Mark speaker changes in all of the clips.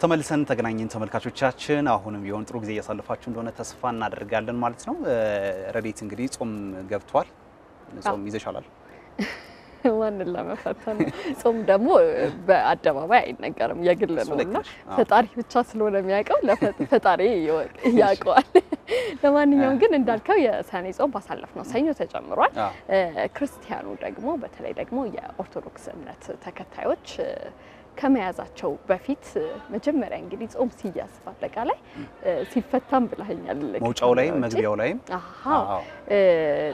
Speaker 1: ተመልሰን ተገናኘን ተመልካቾቻችን። አሁንም ቢሆን ጥሩ ጊዜ እያሳለፋችሁ እንደሆነ ተስፋ እናደርጋለን ማለት ነው። ረዴት እንግዲህ ጾም ገብቷል። ጾም ይዘሻላል?
Speaker 2: ማንን ለመፈተን? ጾም ደግሞ በአደባባይ አይነገርም፣ የግል ነው እና ፈጣሪ ብቻ ስለሆነ የሚያውቀው ፈጣሪ ያውቀዋል። ለማንኛውም ግን እንዳልከው የሰኔ ጾም ባሳለፍነው ሰኞ ተጀምሯል። ክርስቲያኑ ደግሞ በተለይ ደግሞ የኦርቶዶክስ እምነት ተከታዮች ከመያዛቸው በፊት መጀመሪያ እንግዲህ ጾም ሲያዝ በአጠቃላይ ሲፈታም ብለኸኛል።
Speaker 1: መውጫው ላይም መግቢያው ላይም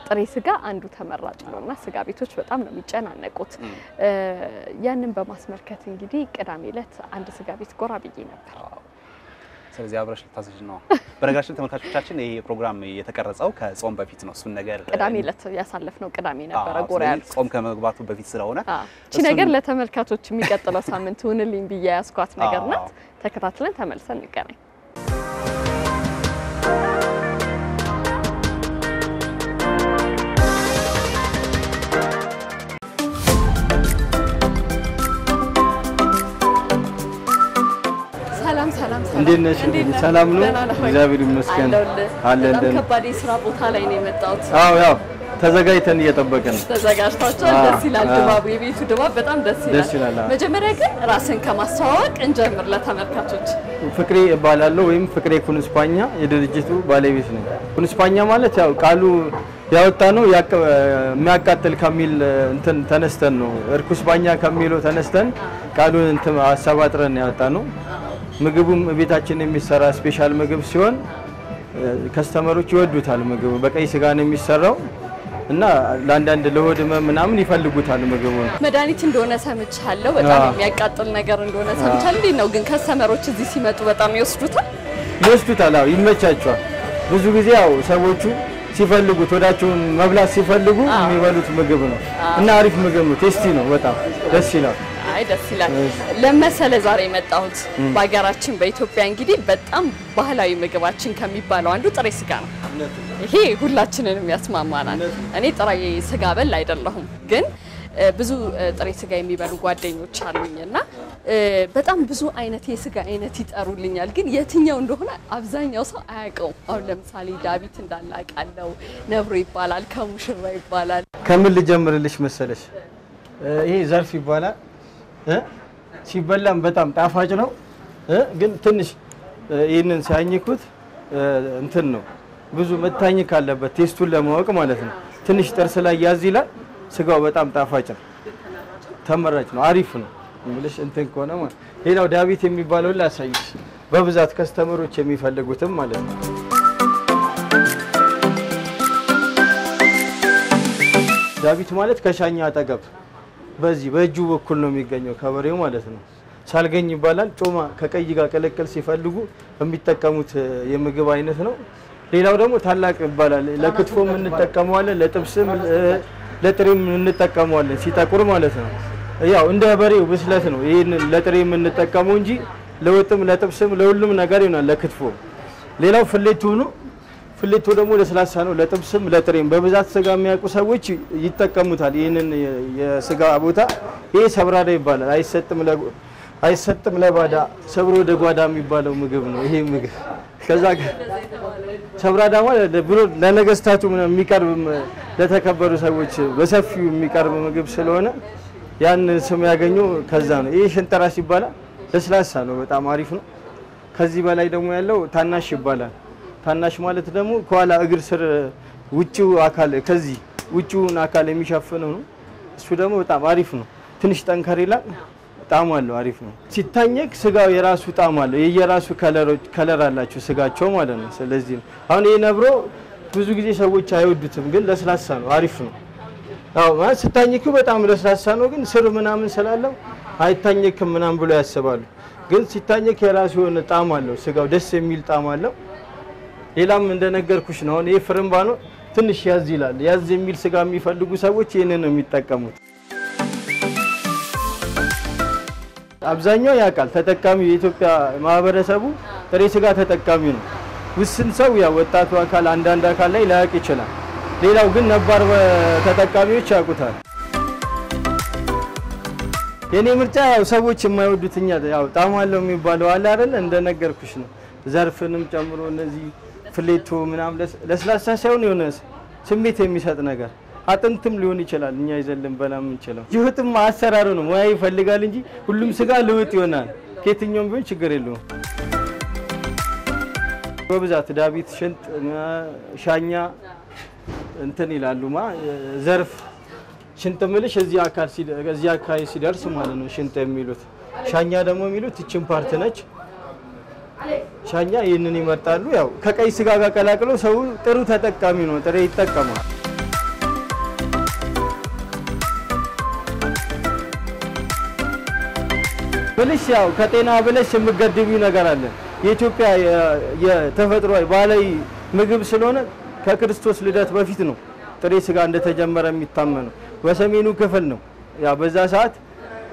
Speaker 2: ጥሬ ስጋ አንዱ ተመራጭ ነው እና ስጋ ቤቶች በጣም ነው የሚጨናነቁት። ያንን በማስመልከት እንግዲህ ቅዳሜ ዕለት አንድ ስጋ ቤት ጎራ ብዬ ነበር።
Speaker 1: ስለዚህ አብረሽ ልታዘዥ ነው። በነገራችን ተመልካቾቻችን ይሄ ፕሮግራም የተቀረጸው ከጾም በፊት ነው። እሱን ነገር
Speaker 2: ቅዳሜ ዕለት ያሳለፍነው ቅዳሜ ነበረ ጎራ ያልኩት
Speaker 1: ጾም ከመግባቱ በፊት ስለሆነ
Speaker 2: እቺ ነገር ለተመልካቾች የሚቀጥለው ሳምንት ሁንልኝ ብዬ ያስኳት ነገር ናት። ተከታትለን ተመልሰን እንገናኝ።
Speaker 3: እንዴት ነሽ? ሰላም ነው፣ እግዚአብሔር ይመስገን። አለን
Speaker 2: በጣም ከባድ የስራ ቦታ ላይ ነው የመጣሁት።
Speaker 3: አዎ፣ ያው ተዘጋጅተን እየጠበቅን ነው።
Speaker 2: ተዘጋጅታችኋል? ደስ ይላል ድባቡ፣ የቤቱ ድባብ በጣም ደስ ይላል።
Speaker 3: ደስ ይላል።
Speaker 2: መጀመሪያ ግን ራስን ከማስተዋወቅ እንጀምር ለተመልካቾች።
Speaker 3: ፍቅሬ እባላለሁ ወይም ፍቅሬ ኩንስፓኛ የድርጅቱ ባለቤት ነኝ። ኩንስፓኛ ማለት ያው ቃሉ ያወጣ ነው የሚያቃጥል ከሚል እንትን ተነስተን ነው እርኩስ ባኛ ከሚለው ተነስተን ቃሉን እንትን አሰባጥረን ያወጣ ነው። ምግቡም ቤታችን የሚሰራ special ምግብ ሲሆን customer ኦች ይወዱታል። ምግቡ በቀይ ስጋ ነው የሚሰራው እና ለአንዳንድ ለሆድ ህመም ምናምን ይፈልጉታል ምግቡን።
Speaker 2: መድኃኒት እንደሆነ ሰምቻለሁ። በጣም የሚያቃጥል ነገር እንደሆነ ሰምቻለሁ። እንዴት ነው ግን customer ኦች እዚህ ሲመጡ በጣም ይወስዱታል?
Speaker 3: ይወስዱታል። አዎ ይመቻቸዋል። ብዙ ጊዜ ያው ሰዎቹ ሲፈልጉት ወዳቸውን መብላት ሲፈልጉ የሚበሉት ምግብ ነው እና አሪፍ ምግብ ነው። tasty ነው። በጣም ደስ ይላል።
Speaker 2: አይ ደስ ይላል። ለመሰለ ዛሬ የመጣሁት በሀገራችን በኢትዮጵያ እንግዲህ በጣም ባህላዊ ምግባችን ከሚባለው አንዱ ጥሬ ስጋ ነው። ይሄ ሁላችንንም ያስማማናል። እኔ ጥሬ ስጋ በል አይደለሁም ግን ብዙ ጥሬ ስጋ የሚበሉ ጓደኞች አሉኝ እና በጣም ብዙ አይነት የስጋ አይነት ይጠሩልኛል። ግን የትኛው እንደሆነ አብዛኛው ሰው አያውቀውም። አሁን ለምሳሌ ዳቢት እንዳለ አውቃለሁ፣ ነብሮ ይባላል፣ ከሙሽራ ይባላል።
Speaker 3: ከምን ልጀምርልሽ መሰለሽ? ይሄ ዘርፍ ይባላል ሲበላም በጣም ጣፋጭ ነው። ግን ትንሽ ይህንን ሲያኝኩት እንትን ነው። ብዙ መታኘክ አለበት taste ኡን ለማወቅ ማለት ነው። ትንሽ ጥርስ ላይ ያዝ ይላል። ስጋው በጣም ጣፋጭ ነው፣ ተመራጭ ነው፣ አሪፍ ነው። የምልሽ እንትን ከሆነ ማለት ሌላው ዳቢት የሚባለውን ላሳይሽ፣ በብዛት customer ኦች የሚፈልጉትም ማለት ነው። ዳቢት ማለት ከሻኛ አጠገብ በዚህ በእጁ በኩል ነው የሚገኘው ከበሬው ማለት ነው። ሳልገኝ ይባላል። ጮማ ከቀይ ጋር ቅልቅል ሲፈልጉ የሚጠቀሙት የምግብ አይነት ነው። ሌላው ደግሞ ታላቅ ይባላል። ለክትፎም እንጠቀመዋለን፣ ለጥብስም ለጥሬም እንጠቀመዋለን። ሲጠቁር ማለት ነው። ያው እንደ በሬው ብስለት ነው ይህን ለጥሬ የምንጠቀመው እንጂ ለወጥም ለጥብስም ለሁሉም ነገር ይሆናል። ለክትፎ ሌላው ፍሌቱ ነው። ፍሌቶ ደግሞ ለስላሳ ነው። ለጥብስም ለጥሬም በብዛት ስጋ የሚያውቁ ሰዎች ይጠቀሙታል። ይህንን የስጋ ቦታ ይሄ ሰብራዳ ይባላል። አይሰጥም አይሰጥም ለባዳ ሰብሮ ወደ ጓዳ የሚባለው ምግብ ነው። ይሄ ምግብ ከዛ ሰብራዳ ማለት ብሎ ለነገስታቱ የሚቀርብ ለተከበሩ ሰዎች በሰፊው የሚቀርብ ምግብ ስለሆነ ያን ስም ያገኘው ከዛ ነው። ይሄ ሽንጠራስ ይባላል። ለስላሳ ነው። በጣም አሪፍ ነው። ከዚህ በላይ ደግሞ ያለው ታናሽ ይባላል። ታናሽ ማለት ደግሞ ከኋላ እግር ስር ውጭው አካል ከዚህ ውጭውን አካል የሚሸፍነው ነው። እሱ ደግሞ በጣም አሪፍ ነው። ትንሽ ጠንከር ይላል። ጣዕም አለው። አሪፍ ነው። ሲታኘክ ስጋው የራሱ ጣዕም አለው። የየራሱ color አላቸው ስጋቸው ማለት ነው። ስለዚህ ነው አሁን ይሄ ነብሮ ብዙ ጊዜ ሰዎች አይወዱትም፣ ግን ለስላሳ ነው። አሪፍ ነው። አዎ ማለት ስታኝኩ በጣም ለስላሳ ነው፣ ግን ስር ምናምን ስላለው አይታኘክም ምናምን ብሎ ያስባሉ። ግን ሲታኘክ የራሱ የሆነ ጣዕም አለው። ስጋው ደስ የሚል ጣዕም አለው። ሌላም እንደነገርኩሽ ነው። አሁን ይሄ ፍርምባ ነው፣ ትንሽ ያዝ ይላል። ያዝ የሚል ስጋ የሚፈልጉ ሰዎች ይህንን ነው የሚጠቀሙት። አብዛኛው ያውቃል ተጠቃሚ የኢትዮጵያ ማህበረሰቡ ጥሬ ስጋ ተጠቃሚ ነው። ውስን ሰው ያው ወጣቱ አካል አንዳንድ አካል ላይ ላያውቅ ይችላል። ሌላው ግን ነባር ተጠቃሚዎች ያውቁታል። የኔ ምርጫ ያው ሰዎች የማይወዱት እኛ ያው ጣዕም አለው የሚባለው አለ አይደል? እንደነገርኩሽ ነው። ዘርፍንም ጨምሮ እነዚህ ፍሌቶ ምናምን ለስ- ለስላሳ ሳይሆን የሆነ ስሜት የሚሰጥ ነገር አጥንትም ሊሆን ይችላል። እኛ ይዘን ልንበላ የምንችለው ይሁጥም አሰራሩ ነው። ሙያ ይፈልጋል እንጂ ሁሉም ስጋ ልውጥ ይሆናል። ከየትኛውም ቢሆን ችግር የለውም። በብዛት ዳቢት፣ ሽንጥ፣ ሻኛ እንትን ይላሉ ማ ዘርፍ ሽንጥ ምልሽ እዚህ አካል እዚህ አካባቢ ሲደርስ ማለት ነው ሽንጥ የሚሉት። ሻኛ ደግሞ የሚሉት ይችን part ነች። ሻኛ ይህንን ይመርጣሉ። ያው ከቀይ ስጋ ጋር ቀላቅሎ ሰው ጥሩ ተጠቃሚ ነው፣ ጥሬ ይጠቀማል። ብልሽ ያው ከጤና ብለሽ የምገድቢው ነገር አለ። የኢትዮጵያ የ- የተፈጥሯዊ ባህላዊ ምግብ ስለሆነ ከክርስቶስ ልደት በፊት ነው ጥሬ ስጋ እንደተጀመረ የሚታመነው። በሰሜኑ ክፍል ነው። ያ በዛ ሰዓት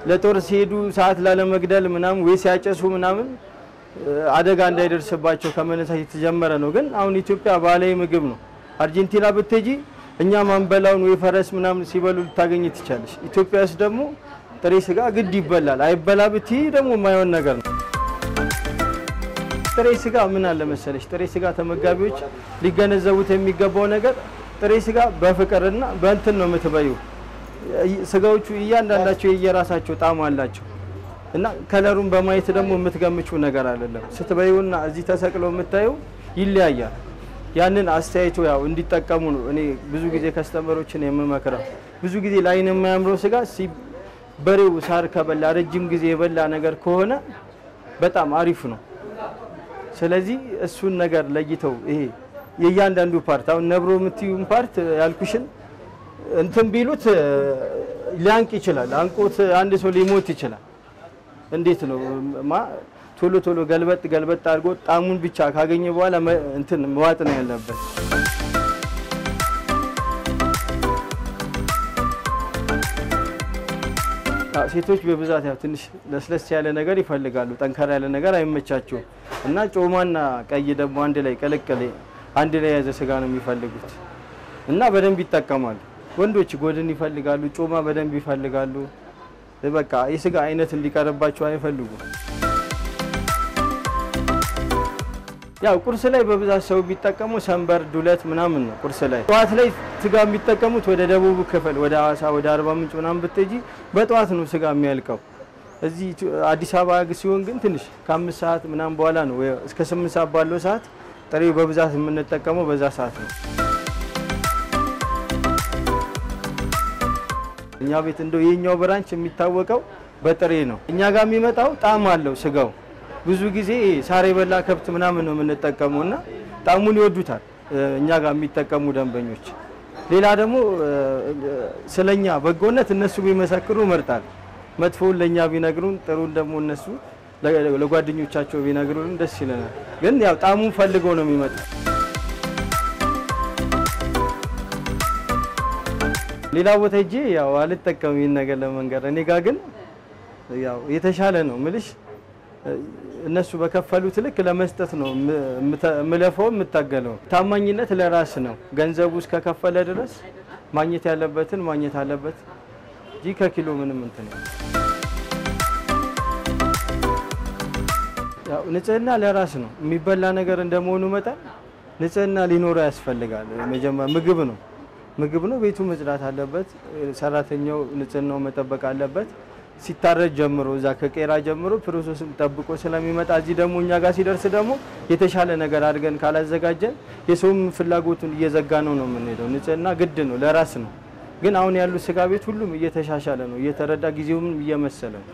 Speaker 3: ለጦር ሲሄዱ ሰዓት ላለመግደል ምናምን ወይ ሲያጨሱ ምናምን አደጋ እንዳይደርስባቸው ከመነሳት የተጀመረ ነው። ግን አሁን ኢትዮጵያ ባህላዊ ምግብ ነው። አርጀንቲና ብትሄጂ እኛ ማንበላውን ወይ ፈረስ ምናምን ሲበሉ ልታገኝ ትቻለሽ። ኢትዮጵያ ውስጥ ደግሞ ጥሬ ስጋ ግድ ይበላል። አይበላ ብትይ ደግሞ የማይሆን ነገር ነው። ጥሬ ስጋ ምን አለ መሰለሽ፣ ጥሬ ስጋ ተመጋቢዎች ሊገነዘቡት የሚገባው ነገር ጥሬ ስጋ በፍቅርና በእንትን ነው የምትበዩ። ስጋዎቹ እያንዳንዳቸው የየራሳቸው ጣዕም አላቸው እና ከለሩን በማየት ደግሞ የምትገምችው ነገር አይደለም። ስትበዩና እዚህ ተሰቅለው የምታየው ይለያያል። ያንን አስተያየቱ ያው እንዲጠቀሙ ነው እኔ ብዙ ጊዜ customer ኦችን የምመክረው። ብዙ ጊዜ ለዓይን የማያምረው ስጋ በሬው ሳር ከበላ ረጅም ጊዜ የበላ ነገር ከሆነ በጣም አሪፍ ነው። ስለዚህ እሱን ነገር ለይተው ይሄ የእያንዳንዱ part አሁን ነብሮ የምትዩን part ያልኩሽን እንትን ቢሉት ሊያንቅ ይችላል። አንቆት አንድ ሰው ሊሞት ይችላል። እንዴት ነው ማ ቶሎ ቶሎ ገልበጥ ገልበጥ አድርጎ ጣዕሙን ብቻ ካገኘ በኋላ እንትን መዋጥ ነው ያለበት። ሴቶች በብዛት ያው ትንሽ ለስለስ ያለ ነገር ይፈልጋሉ። ጠንከር ያለ ነገር አይመቻቸውም እና ጮማና ቀይ ደግሞ አንድ ላይ ቀለቀለ አንድ ላይ የያዘ ስጋ ነው የሚፈልጉት እና በደንብ ይጠቀማሉ። ወንዶች ጎድን ይፈልጋሉ፣ ጮማ በደንብ ይፈልጋሉ። በቃ የስጋ አይነት እንዲቀርባቸው አይፈልጉም። ያው ቁርስ ላይ በብዛት ሰው የሚጠቀመው ሰንበር፣ ዱለት ምናምን ነው። ቁርስ ላይ ጠዋት ላይ ስጋ የሚጠቀሙት ወደ ደቡብ ክፍል ወደ ሐዋሳ ወደ አርባ ምንጭ ምናምን ብትሄጂ በጠዋት ነው ስጋ የሚያልቀው። እዚህ አዲስ አበባ ሲሆን ግን ትንሽ ከአምስት ሰዓት ምናምን በኋላ ነው እስከ ስምንት ሰዓት ባለው ሰዓት ጥሬው በብዛት የምንጠቀመው በዛ ሰዓት ነው። እኛ ቤት እንደው የኛው branch የሚታወቀው በጥሬ ነው። እኛ ጋር የሚመጣው ጣዕም አለው ስጋው። ብዙ ጊዜ ሳር የበላ ከብት ምናምን ነው የምንጠቀመው እና ጣዕሙን ይወዱታል እኛ ጋር የሚጠቀሙ ደንበኞች። ሌላ ደግሞ ስለኛ በጎነት እነሱ ቢመሰክሩ እመርጣለሁ። መጥፎውን ለእኛ ቢነግሩን፣ ጥሩን ደግሞ እነሱ ለጓደኞቻቸው ቢነግሩን ደስ ይለናል። ግን ያው ጣዕሙን ፈልገው ነው የሚመጣው። ሌላ ቦታ ሄጄ ያው አልጠቀም ይህን ነገር ለመንገር እኔ ጋር ግን ያው የተሻለ ነው ምልሽ እነሱ በከፈሉት ልክ ለመስጠት ነው የምለፈው የምታገለው። ታማኝነት ለራስ ነው። ገንዘቡ እስከከፈለ ድረስ ማግኘት ያለበትን ማግኘት አለበት እንጂ ከኪሎ ምንም እንትን ያው ንጽህና ለራስ ነው። የሚበላ ነገር እንደመሆኑ መጠን ንጽህና ሊኖረው ያስፈልጋል። መጀመሪያ ምግብ ነው ምግብ ነው። ቤቱ መጽዳት አለበት። ሰራተኛው ንጽህናው መጠበቅ አለበት። ሲታረድ ጀምሮ እዛ ከቄራ ጀምሮ ፕሮሰስን ጠብቆ ስለሚመጣ እዚህ ደግሞ እኛ ጋር ሲደርስ ደግሞ የተሻለ ነገር አድርገን ካላዘጋጀን የሰውም ፍላጎቱን እየዘጋ ነው ነው የምንሄደው። ንጽህና ግድ ነው፣ ለራስ ነው። ግን አሁን ያሉት ስጋ ቤት ሁሉም እየተሻሻለ ነው፣ እየተረዳ ጊዜውም እየመሰለ ነው።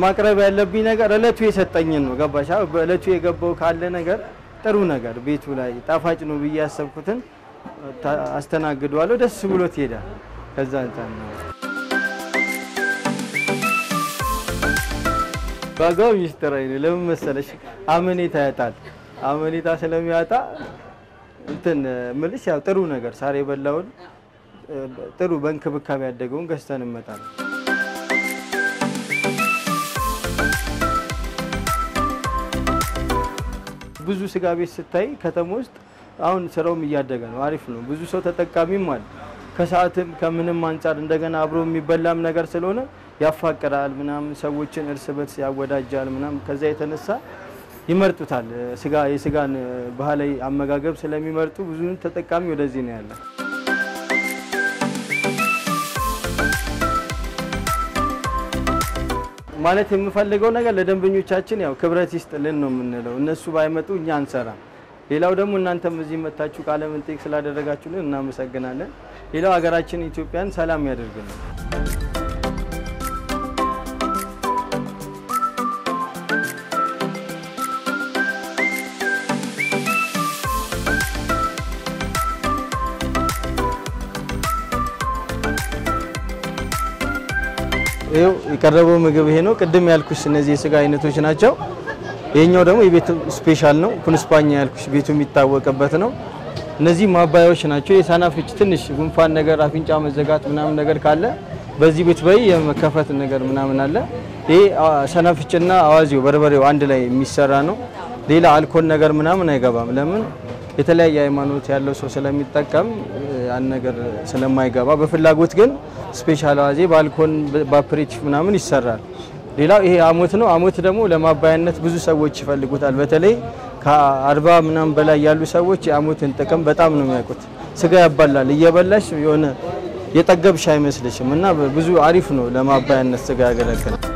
Speaker 3: ማቅረብ ያለብኝ ነገር እለቱ የሰጠኝን ነው።? አዎ፣ በእለቱ የገባው ካለ ነገር ጥሩ ነገር ቤቱ ላይ ጣፋጭ ነው ብዬ ያሰብኩትን አስተናግደዋለሁ። ደስ ብሎት ይሄዳል። ከዛ አንጻር ነው ዋጋው ሚስጥራዊ ነው። ለምን መሰለሽ? አመኔታ ያጣል። አመኔታ ስለሚያጣ እንትን ምልሽ ያው ጥሩ ነገር ሳር የበላውን ጥሩ በእንክብካቤ ያደገውን ገዝተን እንመጣለን። ብዙ ስጋ ቤት ስታይ ከተማ ውስጥ አሁን ስራውም እያደገ ነው። አሪፍ ነው። ብዙ ሰው ተጠቃሚም አለ። ከሰዓትም ከምንም አንጻር እንደገና አብሮ የሚበላም ነገር ስለሆነ ያፋቅራል ምናምን ሰዎችን እርስ በርስ ያወዳጃል ምናምን ከዛ የተነሳ ይመርጡታል። ስጋ የስጋን ባህላዊ አመጋገብ ስለሚመርጡ ብዙ ተጠቃሚ ወደዚህ ነው ያለ። ማለት የምፈልገው ነገር ለደንበኞቻችን ያው ክብረት ይስጥልን ነው የምንለው። እነሱ ባይመጡ እኛ አንሰራም። ሌላው ደግሞ እናንተም እዚህ መታችሁ ቃለ መጠይቅ ስላደረጋችሁልን እናመሰግናለን። ሌላው ሀገራችን ኢትዮጵያን ሰላም ያደርግልን። ይኸው የቀረበው ምግብ ይሄ ነው። ቅድም ያልኩሽ እነዚህ የስጋ አይነቶች ናቸው። ይሄኛው ደግሞ የቤቱ special ነው። ኩንስፓኛ ያልኩሽ ቤቱ የሚታወቅበት ነው። እነዚህ ማባያዎች ናቸው። የሰናፍጭ ትንሽ ጉንፋን ነገር፣ አፍንጫ መዘጋት ምናምን ነገር ካለ በዚህ ቤት በይ የመከፈት ነገር ምናምን አለ። ይሄ ሰናፍጭና አዋዜው በርበሬው አንድ ላይ የሚሰራ ነው። ሌላ አልኮል ነገር ምናምን አይገባም። ለምን የተለያየ ሃይማኖት ያለው ሰው ስለሚጠቀም ያን ነገር ስለማይገባ፣ በፍላጎት ግን special አዋዜ በአልኮል በ aperitif ምናምን ይሰራል። ሌላው ይሄ አሞት ነው። አሞት ደግሞ ለማባያነት ብዙ ሰዎች ይፈልጉታል። በተለይ ከአርባ ምናምን በላይ ያሉ ሰዎች የአሞትን ጥቅም በጣም ነው የሚያውቁት። ስጋ ያባላል። እየበላሽ የሆነ የጠገብሽ አይመስልሽም እና ብዙ አሪፍ ነው ለማባያነት ስጋ ያገለግላል።